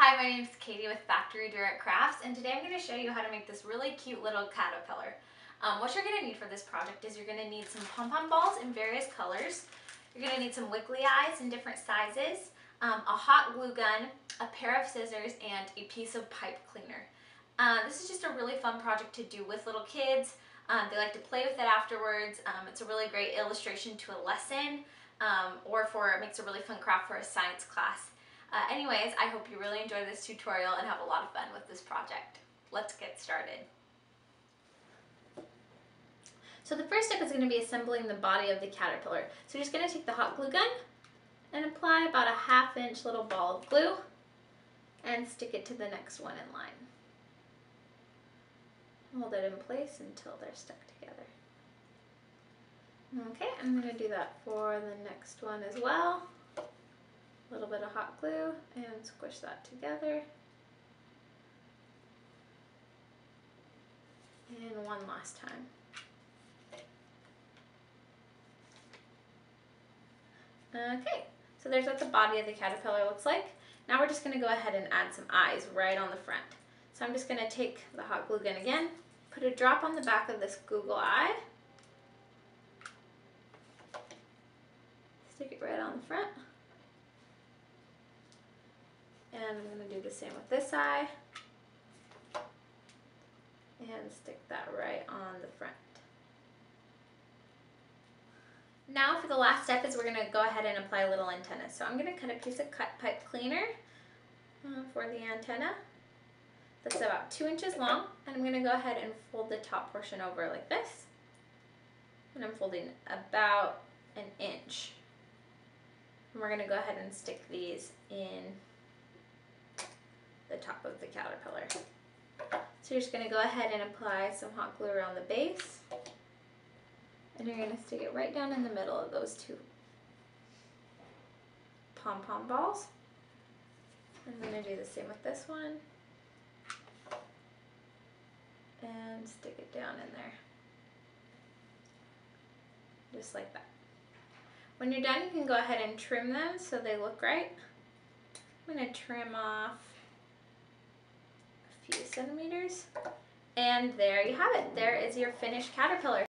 Hi, my name is Katie with Factory Direct Crafts and today I'm going to show you how to make this really cute little caterpillar. Um, what you're going to need for this project is you're going to need some pom-pom balls in various colors, you're going to need some wiggly eyes in different sizes, um, a hot glue gun, a pair of scissors, and a piece of pipe cleaner. Uh, this is just a really fun project to do with little kids. Um, they like to play with it afterwards. Um, it's a really great illustration to a lesson um, or for it makes a really fun craft for a science class. Uh, anyways, I hope you really enjoy this tutorial and have a lot of fun with this project. Let's get started. So the first step is going to be assembling the body of the caterpillar. So you're just going to take the hot glue gun and apply about a half inch little ball of glue and stick it to the next one in line. Hold it in place until they're stuck together. Okay, I'm going to do that for the next one as well a little bit of hot glue and squish that together. And one last time. Okay, so there's what the body of the caterpillar looks like. Now we're just going to go ahead and add some eyes right on the front. So I'm just going to take the hot glue gun again, put a drop on the back of this googly eye, stick it right on the front. And I'm going to do the same with this eye. And stick that right on the front. Now for the last step is we're going to go ahead and apply a little antenna. So I'm going to cut a piece of cut pipe cleaner uh, for the antenna. That's about two inches long. And I'm going to go ahead and fold the top portion over like this. And I'm folding about an inch. And we're going to go ahead and stick these in top of the caterpillar. So you're just going to go ahead and apply some hot glue around the base. And you're going to stick it right down in the middle of those two pom-pom balls. I'm going to do the same with this one. And stick it down in there. Just like that. When you're done, you can go ahead and trim them so they look right. I'm going to trim off centimeters. And there you have it. There is your finished caterpillar.